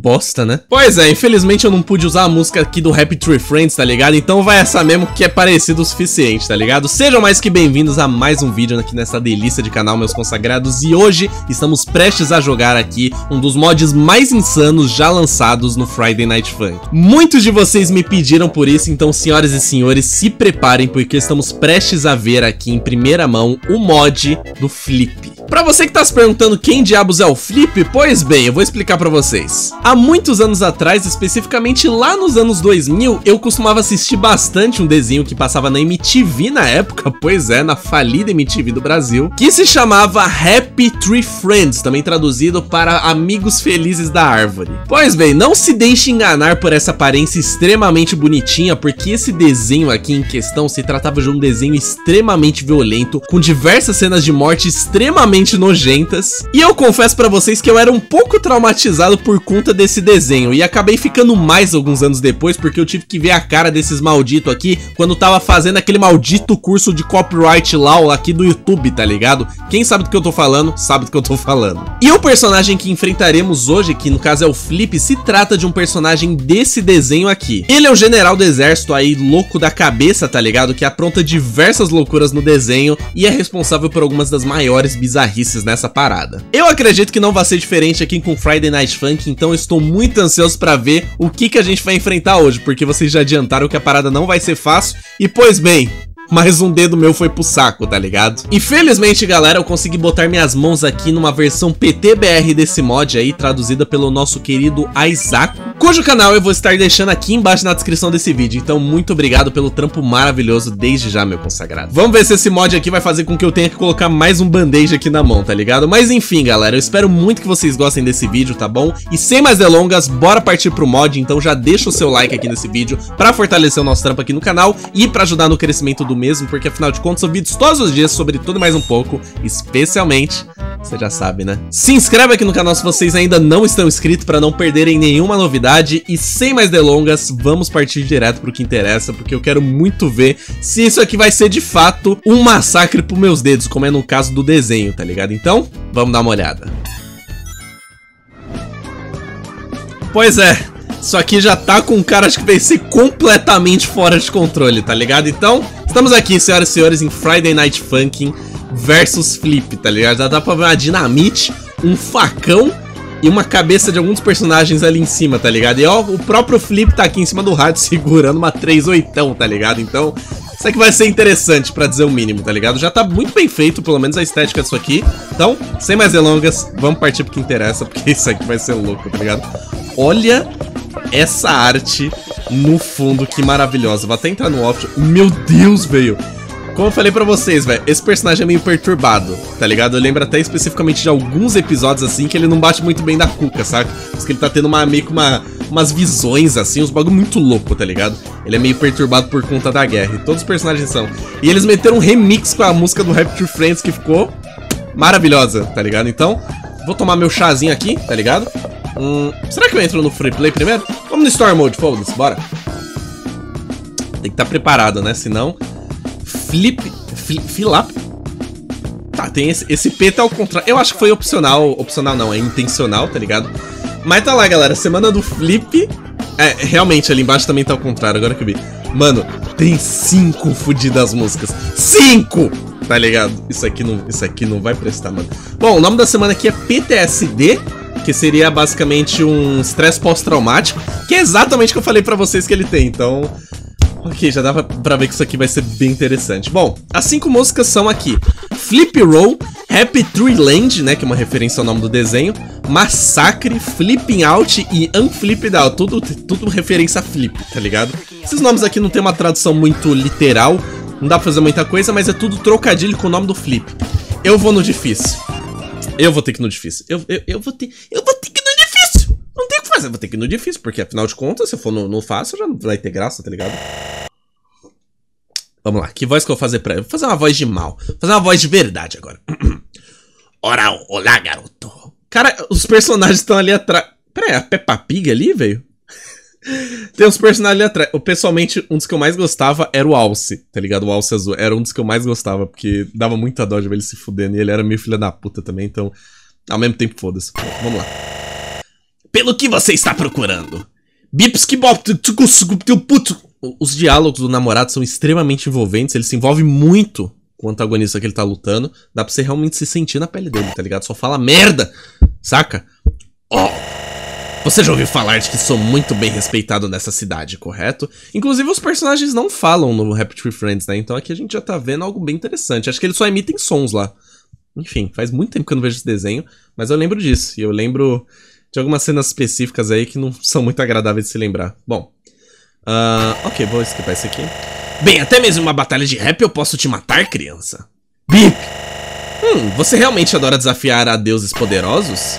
bosta, né? Pois é, infelizmente eu não pude usar a música aqui do Happy Tree Friends, tá ligado? Então vai essa mesmo que é parecido o suficiente, tá ligado? Sejam mais que bem-vindos a mais um vídeo aqui nessa delícia de canal, meus consagrados. E hoje estamos prestes a jogar aqui um dos mods mais insanos já lançados no Friday Night Funk. Muitos de vocês me pediram por isso, então senhoras e senhores, se preparem porque estamos prestes a ver aqui em primeira mão o mod do Flip. Pra você que tá se perguntando quem diabos é o Flip, pois bem, eu vou explicar pra vocês. Há muitos anos atrás, especificamente lá nos anos 2000, eu costumava assistir bastante um desenho que passava na MTV na época, pois é, na falida MTV do Brasil, que se chamava Happy Tree Friends, também traduzido para Amigos Felizes da Árvore. Pois bem, não se deixe enganar por essa aparência extremamente bonitinha, porque esse desenho aqui em questão se tratava de um desenho extremamente violento, com diversas cenas de morte extremamente nojentas. E eu confesso para vocês que eu era um pouco traumatizado por conta desse desenho e acabei ficando mais alguns anos depois porque eu tive que ver a cara desses malditos aqui quando tava fazendo aquele maldito curso de copyright law aqui do YouTube, tá ligado? Quem sabe do que eu tô falando, sabe do que eu tô falando. E o personagem que enfrentaremos hoje, que no caso é o Flip, se trata de um personagem desse desenho aqui. Ele é um general do exército aí louco da cabeça, tá ligado? Que apronta diversas loucuras no desenho e é responsável por algumas das maiores bizarrices nessa parada. Eu acredito que não vai ser diferente aqui com Friday Night Funk, então estou muito ansioso para ver o que, que a gente vai enfrentar hoje, porque vocês já adiantaram que a parada não vai ser fácil, e pois bem, mais um dedo meu foi pro saco, tá ligado? E felizmente, galera, eu consegui botar minhas mãos aqui numa versão PTBR desse mod aí, traduzida pelo nosso querido Isaac, cujo canal eu vou estar deixando aqui embaixo na descrição desse vídeo. Então, muito obrigado pelo trampo maravilhoso desde já, meu consagrado. Vamos ver se esse mod aqui vai fazer com que eu tenha que colocar mais um band-aid aqui na mão, tá ligado? Mas enfim, galera, eu espero muito que vocês gostem desse vídeo, tá bom? E sem mais delongas, bora partir pro mod, então já deixa o seu like aqui nesse vídeo pra fortalecer o nosso trampo aqui no canal e pra ajudar no crescimento do mesmo, porque afinal de contas são vídeos todos os dias sobre tudo e mais um pouco, especialmente, você já sabe, né? Se inscreve aqui no canal se vocês ainda não estão inscritos para não perderem nenhuma novidade e sem mais delongas, vamos partir direto pro que interessa, porque eu quero muito ver se isso aqui vai ser de fato um massacre pros meus dedos, como é no caso do desenho, tá ligado? Então, vamos dar uma olhada. Pois é, isso aqui já tá com cara acho que vai ser completamente fora de controle, tá ligado? Então, estamos aqui, senhoras e senhores, em Friday Night Funkin' versus Flip, tá ligado? Já dá pra ver uma dinamite, um facão e uma cabeça de alguns personagens ali em cima, tá ligado? E ó, o próprio Flip tá aqui em cima do rádio segurando uma 38, tá ligado? Então, isso aqui vai ser interessante, pra dizer o mínimo, tá ligado? Já tá muito bem feito, pelo menos a estética disso aqui. Então, sem mais delongas, vamos partir pro que interessa, porque isso aqui vai ser louco, tá ligado? Olha essa arte no fundo, que maravilhosa. Vou até entrar no off. Meu Deus, velho. Como eu falei pra vocês, velho, esse personagem é meio perturbado, tá ligado? Eu lembro até especificamente de alguns episódios assim que ele não bate muito bem da cuca, saca? Porque que ele tá tendo uma, meio que uma, umas visões assim, uns bagulho muito louco, tá ligado? Ele é meio perturbado por conta da guerra, e todos os personagens são. E eles meteram um remix com a música do Rapture Friends que ficou maravilhosa, tá ligado? Então, vou tomar meu chazinho aqui, tá ligado? Hum, será que eu entro no Free Play primeiro? Vamos no Store Mode, foda-se, bora. Tem que estar tá preparado, né? Senão... Flip... Flip... Filap... Tá, tem esse, esse P tá ao contrário. Eu acho que foi opcional. Opcional não, é intencional, tá ligado? Mas tá lá, galera. Semana do Flip... É, realmente, ali embaixo também tá ao contrário, agora que eu vi. Mano, tem cinco fodidas músicas. Cinco! Tá ligado? Isso aqui, não, isso aqui não vai prestar, mano. Bom, o nome da semana aqui é PTSD que seria basicamente um estresse pós-traumático, que é exatamente o que eu falei pra vocês que ele tem, então... Ok, já dá pra ver que isso aqui vai ser bem interessante. Bom, as cinco músicas são aqui. Flip Roll, Happy Tree Land, né, que é uma referência ao nome do desenho, Massacre, Flipping Out e Unflipped Out, tudo, tudo referência a flip, tá ligado? Esses nomes aqui não tem uma tradução muito literal, não dá pra fazer muita coisa, mas é tudo trocadilho com o nome do flip. Eu vou no difícil. Eu vou ter que ir no difícil. Eu, eu, eu vou ter. Eu vou ter que ir no difícil. Não tem o que fazer, vou ter que ir no difícil, porque afinal de contas, se eu for no, no fácil, já não vai ter graça, tá ligado? Vamos lá, que voz que eu vou fazer pra. Eu vou fazer uma voz de mal. Vou fazer uma voz de verdade agora. Ora, olá, garoto. Cara, os personagens estão ali atrás. Pera aí, a Peppa Pig ali, velho? Tem uns personagens ali atrás. Pessoalmente, um dos que eu mais gostava era o Alce, tá ligado? O Alce azul. Era um dos que eu mais gostava, porque dava muita dó de ver ele se fudendo. E ele era meio filha da puta também, então. Ao mesmo tempo, foda-se. Vamos lá. Pelo que você está procurando? Bips que Os diálogos do namorado são extremamente envolventes, ele se envolve muito com o antagonista que ele tá lutando. Dá pra você realmente se sentir na pele dele, tá ligado? Só fala merda, saca? Oh! Você já ouviu falar de que sou muito bem respeitado nessa cidade, correto? Inclusive, os personagens não falam no Happy Tree Friends, né? Então aqui a gente já tá vendo algo bem interessante. Acho que eles só emitem sons lá. Enfim, faz muito tempo que eu não vejo esse desenho, mas eu lembro disso. E eu lembro de algumas cenas específicas aí que não são muito agradáveis de se lembrar. Bom, uh, ok, vou esquipar esse aqui. Bem, até mesmo uma batalha de rap eu posso te matar, criança. Bip! Hum, você realmente adora desafiar a deuses poderosos?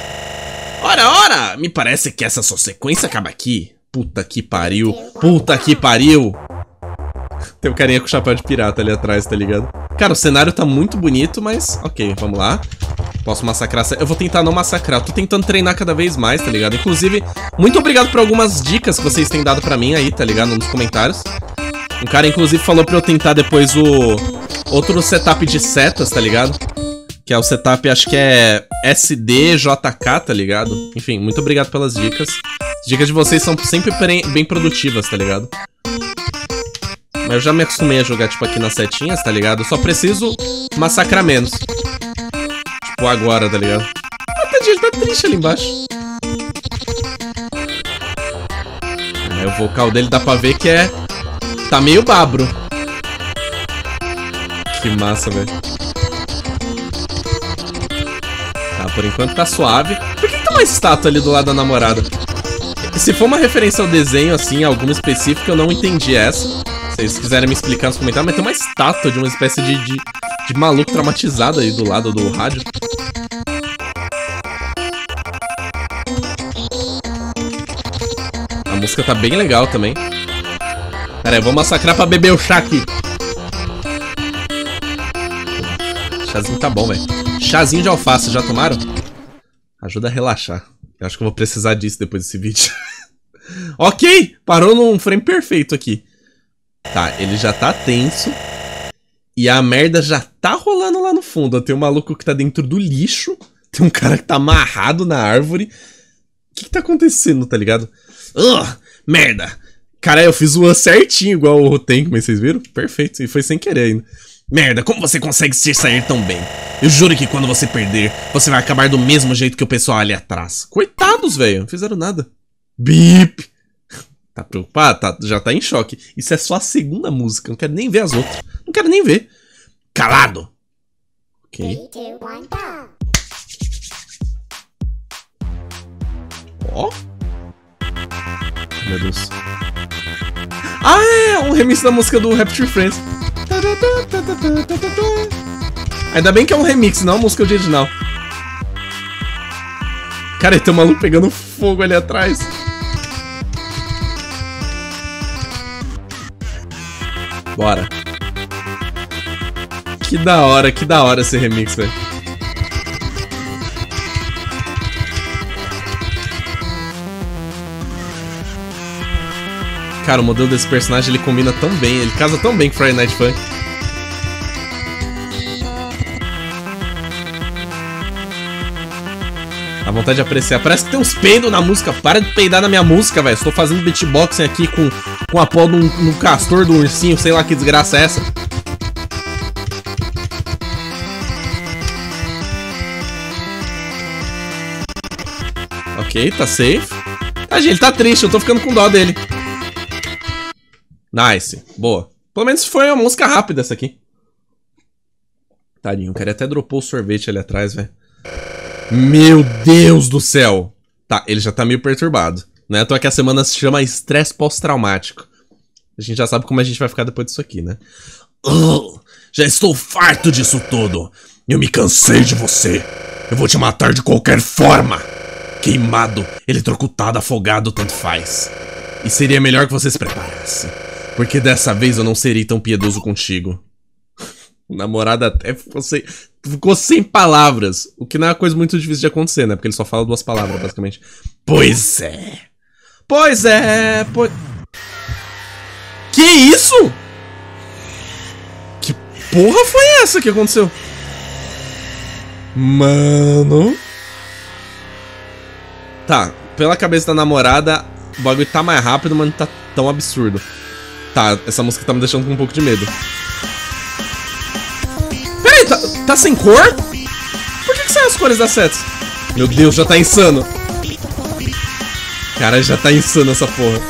Ora, ora! Me parece que essa sua sequência acaba aqui. Puta que pariu. Puta que pariu. Tem um carinha com chapéu de pirata ali atrás, tá ligado? Cara, o cenário tá muito bonito, mas... Ok, vamos lá. Posso massacrar... Eu vou tentar não massacrar. Eu tô tentando treinar cada vez mais, tá ligado? Inclusive, muito obrigado por algumas dicas que vocês têm dado pra mim aí, tá ligado? Nos comentários. Um cara, inclusive, falou pra eu tentar depois o... Outro setup de setas, tá ligado? Que é o setup, acho que é SDJK, tá ligado? Enfim, muito obrigado pelas dicas. As dicas de vocês são sempre bem produtivas, tá ligado? Mas eu já me acostumei a jogar, tipo, aqui nas setinhas, tá ligado? Eu só preciso massacrar menos. Tipo, agora, tá ligado? Ah, tadinho, ele tá triste ali embaixo. É, o vocal dele dá pra ver que é... Tá meio babro. Que massa, velho. Por enquanto tá suave. Por que, tem uma estátua ali do lado da namorada? Se for uma referência ao desenho, assim, alguma específica, eu não entendi essa. Se vocês quiserem me explicar nos comentários, mas tem uma estátua de uma espécie de, de, de maluco traumatizado aí do lado do rádio. A música tá bem legal também. Pera aí, vou massacrar pra beber o chá aqui. Chazinho tá bom, velho. Chazinho de alface, já tomaram? Ajuda a relaxar. Eu acho que eu vou precisar disso depois desse vídeo. ok, parou num frame perfeito aqui. Tá, ele já tá tenso. E a merda já tá rolando lá no fundo. Tem um maluco que tá dentro do lixo. Tem um cara que tá amarrado na árvore. O que, que tá acontecendo, tá ligado? Ugh, merda. Cara, eu fiz o an certinho, igual o Roten, mas vocês viram? Perfeito. E foi sem querer ainda. Merda, como você consegue se sair tão bem? Eu juro que quando você perder, você vai acabar do mesmo jeito que o pessoal ali atrás. Coitados, velho, não fizeram nada. Bip! Tá preocupado? Tá, já tá em choque. Isso é só a segunda música, não quero nem ver as outras. Não quero nem ver. Calado! Ok. Ó. Oh. Meu Deus. Ah, é! Um remix da música do Rapture Friends. Ainda bem que é um remix, não a música original. Cara, tem um maluco pegando fogo ali atrás. Bora. Que da hora, que da hora esse remix, velho. Cara, o modelo desse personagem ele combina tão bem, ele casa tão bem com Friday Night Funk. A vontade de apreciar. Parece que tem uns peidos na música. Para de peidar na minha música, velho. Estou fazendo beatboxing aqui com, com a pó no, castor do ursinho. Sei lá que desgraça é essa. Ok, tá safe. Ah, gente, ele tá triste. Eu tô ficando com dó dele. Nice. Boa. Pelo menos foi uma música rápida essa aqui. Tadinho, o cara até dropou o sorvete ali atrás, velho. Meu Deus do céu! Tá, ele já tá meio perturbado. Né? Então aqui a semana se chama estresse pós-traumático. A gente já sabe como a gente vai ficar depois disso aqui, né? Já estou farto disso tudo. Eu me cansei de você. Eu vou te matar de qualquer forma. Queimado, eletrocutado, afogado, tanto faz. E seria melhor que você se preparasse. Porque dessa vez eu não serei tão piedoso contigo. O namorado até ficou sem, ficou sem palavras. O que não é uma coisa muito difícil de acontecer, né? Porque ele só fala duas palavras, basicamente. Pois é. Pois é, pois... Que isso? Que porra foi essa que aconteceu? Mano... Tá, pela cabeça da namorada, o bagulho tá mais rápido, mas não tá tão absurdo. Tá, essa música tá me deixando com um pouco de medo. Tá sem cor? Por que, que são as cores das setas? Meu Deus, já tá insano. Cara, já tá insano essa porra.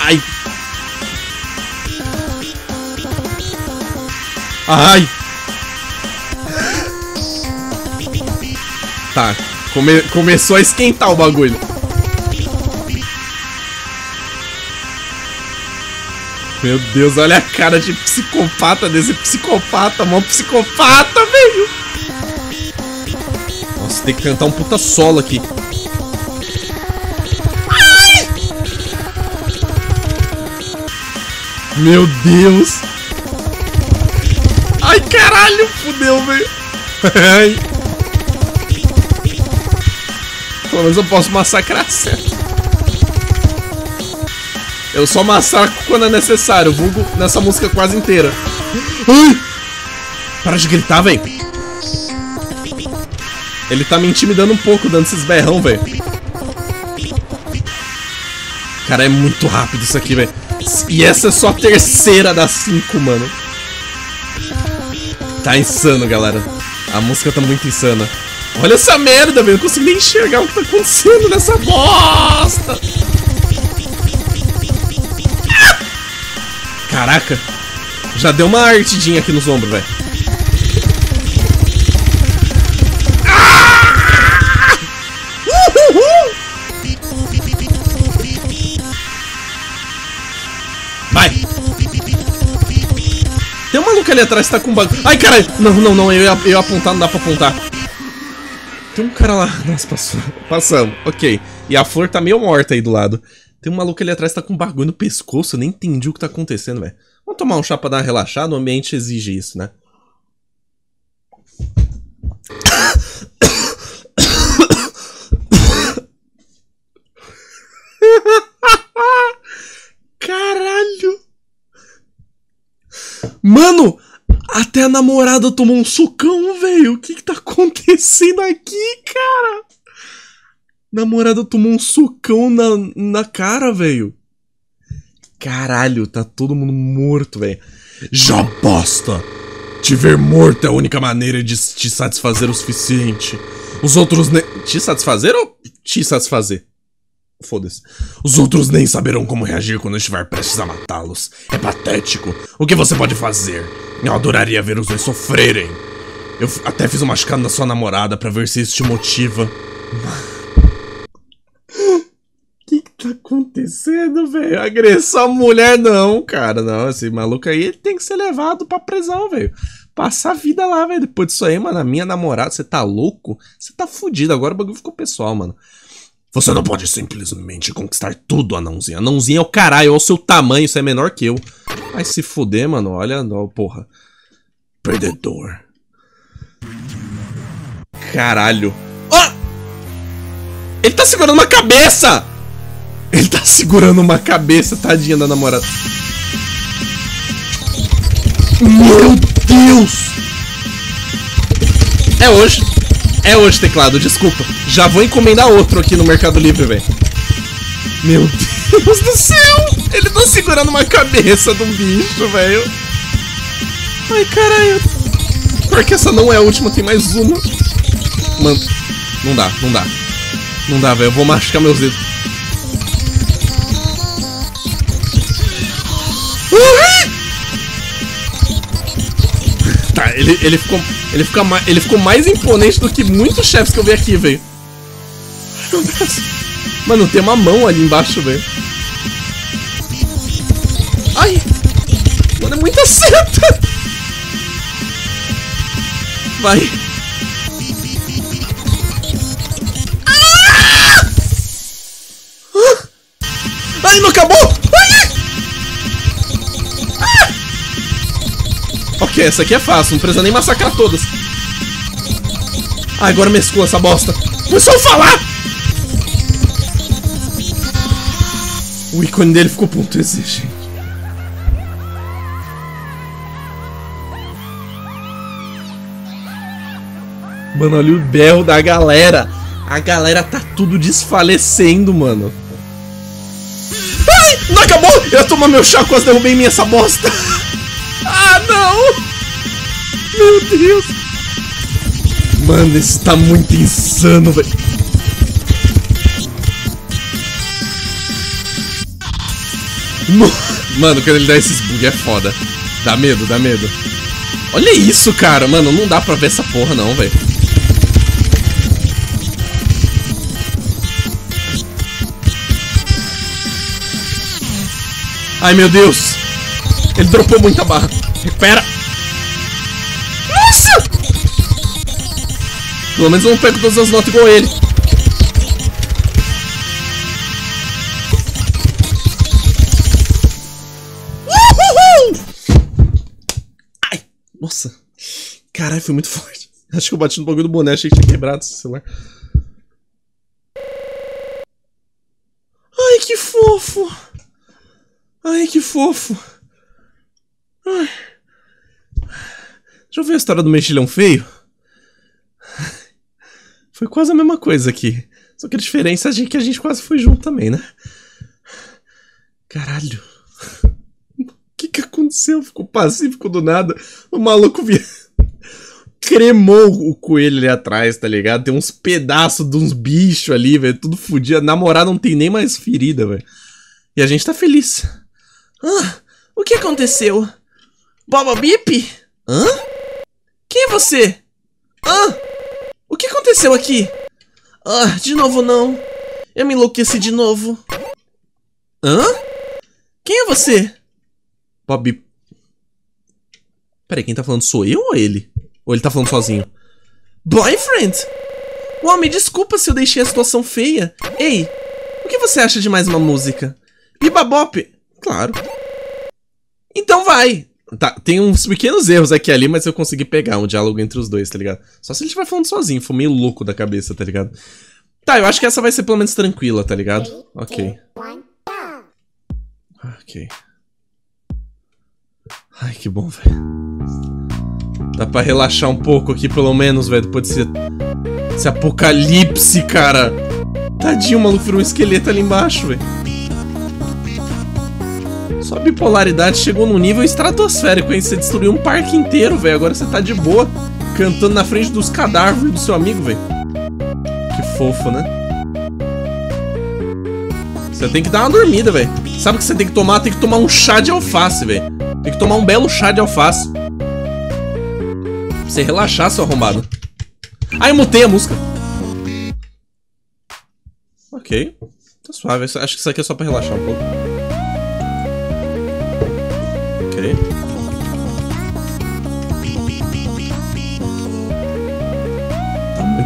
Ai. Ai. Tá, come começou a esquentar o bagulho. Meu Deus, olha a cara de psicopata desse psicopata, mó psicopata, velho. Nossa, tem que cantar um puta solo aqui. Meu Deus. Ai, caralho, fudeu, velho. Pelo menos eu posso massacrar certo. Eu só massacro quando é necessário, vulgo nessa música quase inteira. Ai! Para de gritar, velho. Ele tá me intimidando um pouco, dando esses berrão, velho. Cara, é muito rápido isso aqui, velho. E essa é só a terceira das cinco, mano. Tá insano, galera. A música tá muito insana. Olha essa merda, velho. Não consigo nem enxergar o que tá acontecendo nessa bosta. Caraca. Já deu uma artidinha aqui nos ombros, velho. Vai! Tem um maluco ali atrás tá com bagulho. Ai, caralho! Não, não, não. Eu ia, eu ia apontar, não dá pra apontar. Tem um cara lá. Nossa, passou. Passamos. Ok. E a flor tá meio morta aí do lado. Tem um maluco ali atrás tá com um bagulho no pescoço, eu nem entendi o que tá acontecendo, velho. Vamos tomar um chá pra dar uma relaxada, o ambiente exige isso, né? Caralho! Mano, até a namorada tomou um socão, velho. O que que tá acontecendo aqui, cara? Namorada tomou um socão na, na cara, velho. Caralho, tá todo mundo morto, velho. Já basta! Te ver morto é a única maneira de te satisfazer o suficiente. Os outros nem. Te satisfazer ou te satisfazer? Foda-se. Os outros nem saberão como reagir quando estiver prestes a matá-los. É patético. O que você pode fazer? Eu adoraria ver os dois sofrerem. Eu até fiz um machucado na sua namorada para ver se isso te motiva tá acontecendo, velho? Agressão à mulher, não, cara. Não, esse maluco aí ele tem que ser levado pra prisão, velho. Passar a vida lá, velho. Depois disso aí, mano, a minha namorada, você tá louco? Você tá fudido. Agora o bagulho ficou pessoal, mano. Você não pode simplesmente conquistar tudo, anãozinha. Anãozinha é o caralho, olha o seu tamanho, você é menor que eu. Vai se fuder, mano. Olha, não, porra. Perdedor. Caralho. Oh! Ele tá segurando uma cabeça! Ele tá segurando uma cabeça, tadinha da namorada. Meu Deus! É hoje. É hoje, teclado, desculpa. Já vou encomendar outro aqui no Mercado Livre, velho. Meu Deus do céu! Ele tá segurando uma cabeça um bicho, velho. Ai, caralho. Porque essa não é a última, tem mais uma. Mano, não dá, não dá. Não dá, velho. Eu vou machucar meus dedos. Ele, ele ficou. Ele, fica mais, ele ficou mais imponente do que muitos chefes que eu vi aqui, velho. Mano, tem uma mão ali embaixo, velho. Ai! Mano, é muita seta! Vai. Ah! Ai, não acabou! Essa aqui é fácil, não precisa nem massacrar todas. Ah, agora mesclou essa bosta. Começou a falar! O ícone dele ficou ponto .exe, gente. Mano, olha o berro da galera. A galera tá tudo desfalecendo, mano. Ai, não acabou! Eu ia tomar meu chá, quase derrubei mim essa bosta. ah, não! Meu Deus. Mano, isso tá muito insano, velho. Mano, quando ele dá esses bug é foda. Dá medo, dá medo. Olha isso, cara. Mano, não dá pra ver essa porra não, velho. Ai, meu Deus. Ele dropou muita barra. Recupera. Pelo menos eu não pego todas as notas igual ele. Nossa. Caralho, foi muito forte. Acho que eu bati no bagulho do boné, achei que tinha quebrado esse celular. Ai, que fofo. Ai, que fofo. Ai. Deixa eu ver a história do mexilhão feio. Foi quase a mesma coisa aqui. Só que a diferença é que a gente quase foi junto também, né? Caralho que que aconteceu? Ficou pacífico do nada. O maluco via... cremou o coelho ali atrás, tá ligado? Tem uns pedaços de uns bichos ali, velho. Tudo fodido. Namorar não tem nem mais ferida, velho. E a gente tá feliz. Ah, o que aconteceu? Boba Bip? Hã? Quem é você? Hã? O que aconteceu aqui? Ah, de novo não. Eu me enlouqueci de novo. Hã? Quem é você? Bob. Peraí, quem tá falando sou eu ou ele? Ou ele tá falando sozinho? Boyfriend? Uau, me desculpa se eu deixei a situação feia. Ei, o que você acha de mais uma música? Biba Bop? Claro. Então vai. Tá, tem uns pequenos erros aqui ali, mas eu consegui pegar um diálogo entre os dois, tá ligado? Só se ele estiver falando sozinho, for meio louco da cabeça, tá ligado? Tá, eu acho que essa vai ser pelo menos tranquila, tá ligado? Ok. Ok. Ai, que bom, velho. Dá pra relaxar um pouco aqui, pelo menos, velho, depois desse, desse apocalipse, cara. Tadinho, o maluco virou um esqueleto ali embaixo, velho. Sua bipolaridade chegou num nível estratosférico, hein? Você destruiu um parque inteiro, velho. Agora você tá de boa, cantando na frente dos cadáveres do seu amigo, velho. Que fofo, né? Você tem que dar uma dormida, velho. Sabe o que você tem que tomar? Tem que tomar um chá de alface, velho. Tem que tomar um belo chá de alface. Pra você relaxar, seu arrombado. Ah, eu mutei a música. Ok. Tá suave. Acho que isso aqui é só pra relaxar um pouco.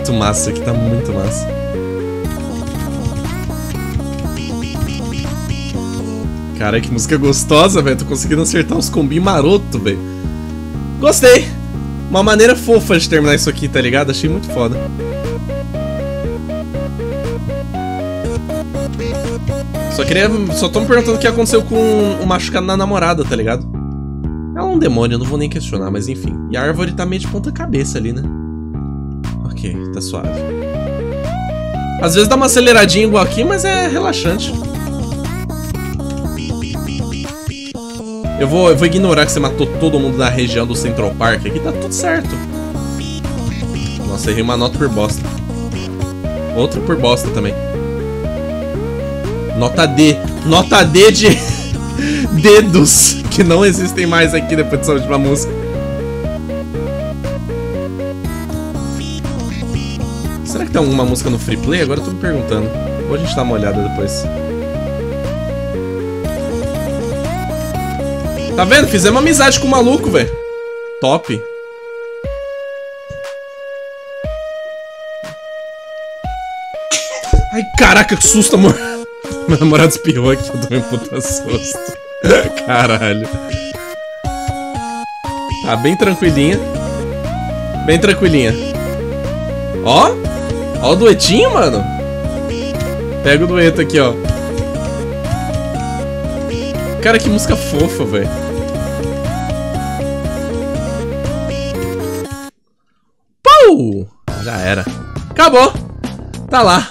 Muito massa aqui, tá muito massa. Cara, que música gostosa, velho. Tô conseguindo acertar os combinhos maroto, velho. Gostei! Uma maneira fofa de terminar isso aqui, tá ligado? Achei muito foda. Só queria... Só tô me perguntando o que aconteceu com o machucado na namorada, tá ligado? É um demônio, não vou nem questionar, mas enfim. E a árvore tá meio de ponta cabeça ali, né? Ok, tá suave. Às vezes dá uma aceleradinha igual aqui, mas é relaxante. Eu vou, eu vou ignorar que você matou todo mundo da região do Central Park. Aqui tá tudo certo. Nossa, errei uma nota por bosta. Outra por bosta também. Nota D. Nota D de dedos que não existem mais aqui depois dessa última música. Alguma música no Free Play? Agora eu tô me perguntando. Ou a gente dá uma olhada depois. Tá vendo? Fizemos amizade com o maluco, velho. Top. Ai, caraca, que susto, amor. Meu namorado espirrou aqui, eu tomei um puta susto. Caralho. Tá bem tranquilinha. Bem tranquilinha. Ó. Ó o duetinho, mano. Pega o dueto aqui, ó. Cara, que música fofa, velho. Pau! Já era. Acabou. Tá lá.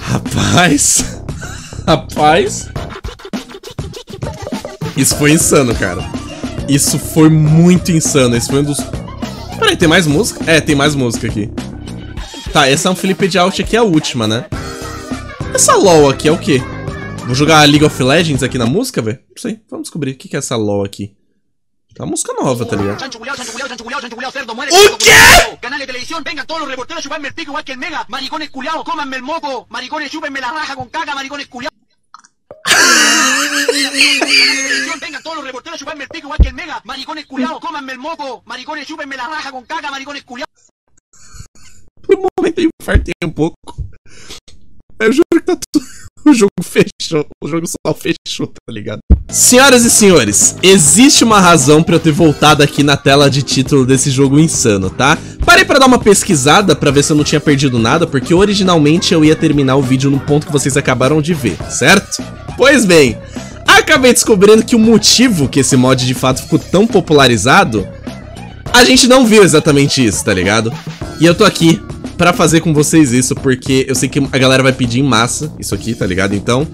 Rapaz. Rapaz. Isso foi insano, cara. Isso foi muito insano. Esse foi um dos... Peraí, tem mais música? É, tem mais música aqui. Tá, essa é um Felipe de Out aqui, é a última, né? Essa LOL aqui é o quê? Vou jogar League of Legends aqui na música, velho? Não sei, vamos descobrir. O que é essa LOL aqui? É uma música nova, tá ligado? O quê? Canal de televisão, vengan todos os reporteros chuparme el pico igual que el mega. Maricones culiados, cómanme el moco. Maricones, chúpenme la raja con caca, maricones culiados. vengan todos los reporteros chuparme el pico igual que el mega. Maricones culiados, cómanme el moco. Maricones, chúpenme la raja con caca, maricones culiados. Por um momento eu fartei um pouco. Eu juro que tá tudo. O jogo fechou. O jogo só fechou, tá ligado? Senhoras e senhores, existe uma razão pra eu ter voltado aqui na tela de título desse jogo insano, tá? Parei pra dar uma pesquisada pra ver se eu não tinha perdido nada, porque originalmente eu ia terminar o vídeo no ponto que vocês acabaram de ver, certo? Pois bem, acabei descobrindo que o motivo que esse mod de fato ficou tão popularizado, a gente não viu exatamente isso, tá ligado? E eu tô aqui pra fazer com vocês isso, porque eu sei que a galera vai pedir em massa isso aqui, tá ligado? Então,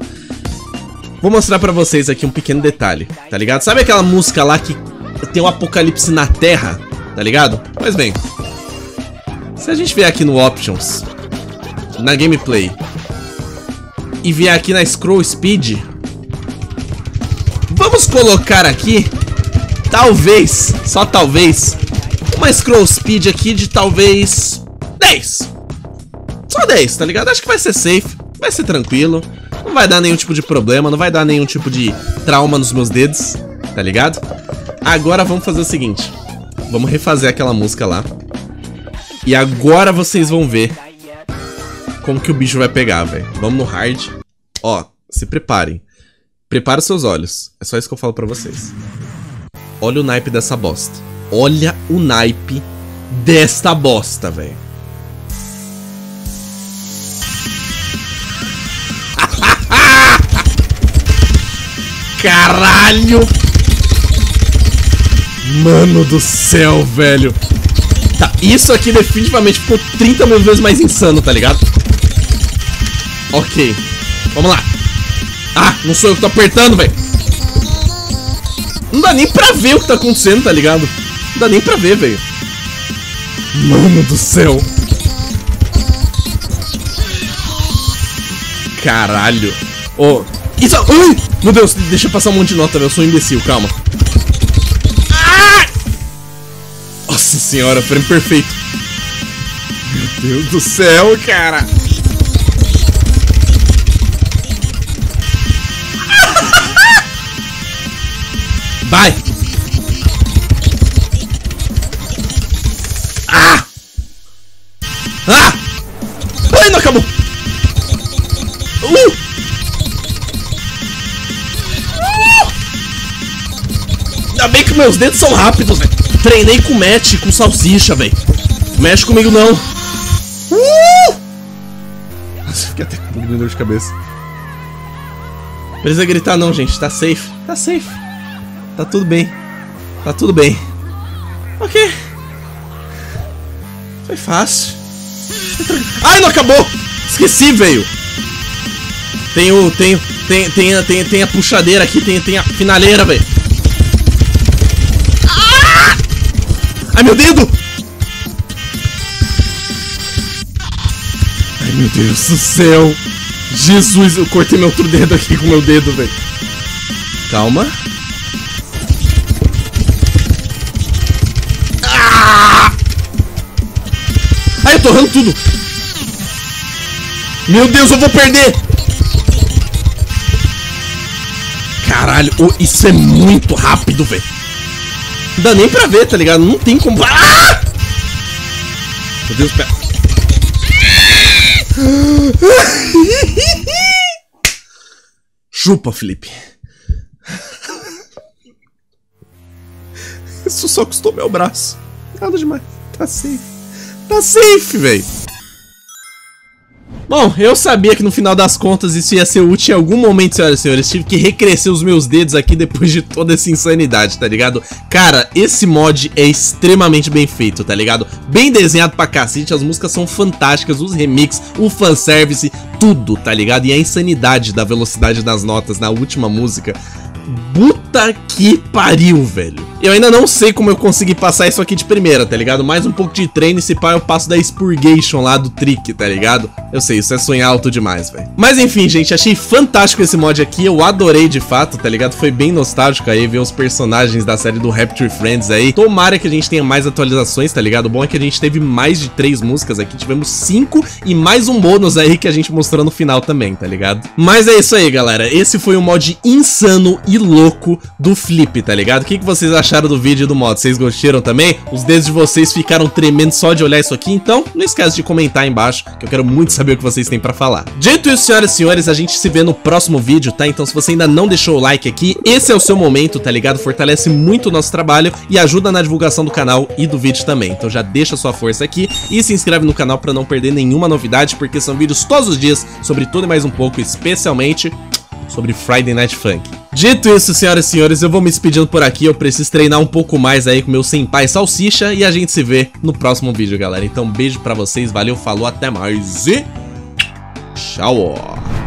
vou mostrar pra vocês aqui um pequeno detalhe, tá ligado? Sabe aquela música lá que tem um apocalipse na Terra, tá ligado? Pois bem, se a gente vier aqui no Options, na Gameplay, e vier aqui na Scroll Speed, vamos colocar aqui, talvez, só talvez, uma Scroll Speed aqui de talvez 10. Só 10, tá ligado? Acho que vai ser safe, vai ser tranquilo. Não vai dar nenhum tipo de problema, não vai dar nenhum tipo de trauma nos meus dedos, tá ligado? Agora vamos fazer o seguinte. Vamos refazer aquela música lá. E agora vocês vão ver como que o bicho vai pegar, velho. Vamos no hard. Ó, se preparem. Prepara seus olhos. É só isso que eu falo pra vocês. Olha o naipe dessa bosta. Olha o naipe desta bosta, velho. Caralho! Mano do céu, velho. Tá, isso aqui definitivamente ficou 30 mil vezes mais insano, tá ligado? Ok. Vamos lá. Ah, não sou eu que tô apertando, velho. Não dá nem pra ver o que tá acontecendo, tá ligado? Não dá nem pra ver, velho. Mano do céu. Caralho. Oh, isso... Ai! Meu Deus, deixa eu passar um monte de nota, velho. Eu sou um imbecil, calma. Ah! Nossa senhora, frame perfeito. Meu Deus do céu, cara. Vai! Ah! Ah! Meus dedos são rápidos, velho. Treinei com match, com salsicha, velho. Mexe comigo não. Uh! Nossa, fiquei até com um pouco de dor de cabeça. Precisa gritar não, gente. Tá safe. Tá safe. Tá tudo bem. Tá tudo bem. Ok. Foi fácil. Ai, não acabou! Esqueci, velho. Tem o. Tem, tem, tem, tem, tem a puxadeira aqui, tem, tem a finaleira, velho. Ai, meu dedo! Ai, meu Deus do céu! Jesus, eu cortei meu outro dedo aqui com meu dedo, velho. Calma. Ah! Ai, eu tô errando tudo! Meu Deus, eu vou perder! Caralho, oh, isso é muito rápido, velho. Não dá nem pra ver, tá ligado? Não tem como... Ah! Meu Deus, pera... Chupa, Felipe. Isso só custou meu braço. Nada demais. Tá safe. Tá safe, velho. Bom, eu sabia que no final das contas isso ia ser útil em algum momento, senhoras e senhores. Tive que recrescer os meus dedos aqui depois de toda essa insanidade, tá ligado? Cara, esse mod é extremamente bem feito, tá ligado? Bem desenhado pra cacete, as músicas são fantásticas, os remix, o fanservice, tudo, tá ligado? E a insanidade da velocidade das notas na última música Puta que pariu, velho. Eu ainda não sei como eu consegui passar isso aqui de primeira, tá ligado? Mais um pouco de treino e se pá eu passo da Spurgation lá do Trick, tá ligado? Eu sei, isso é sonhar alto demais, velho. Mas enfim, gente, achei fantástico esse mod aqui, eu adorei de fato, tá ligado? Foi bem nostálgico aí ver os personagens da série do Rapture Friends aí. Tomara que a gente tenha mais atualizações, tá ligado? O bom é que a gente teve mais de três músicas aqui, tivemos cinco e mais um bônus aí que a gente mostrou no final também, tá ligado? Mas é isso aí, galera. Esse foi um mod insano e louco do Flip, tá ligado? O que, que vocês acharam do vídeo do mod? Vocês gostaram também? Os dedos de vocês ficaram tremendo só de olhar isso aqui? Então, não esquece de comentar aí embaixo, que eu quero muito saber o que vocês têm pra falar. Dito isso, senhoras e senhores, a gente se vê no próximo vídeo, tá? Então, se você ainda não deixou o like aqui, esse é o seu momento, tá ligado? Fortalece muito o nosso trabalho e ajuda na divulgação do canal e do vídeo também. Então já deixa sua força aqui e se inscreve no canal pra não perder nenhuma novidade, porque são vídeos todos os dias sobre tudo e mais um pouco, especialmente sobre Friday Night Funk. Dito isso, senhoras e senhores, eu vou me despedindo por aqui, eu preciso treinar um pouco mais aí com meu senpai salsicha e a gente se vê no próximo vídeo, galera. Então, beijo pra vocês, valeu, falou, até mais e... Tchau!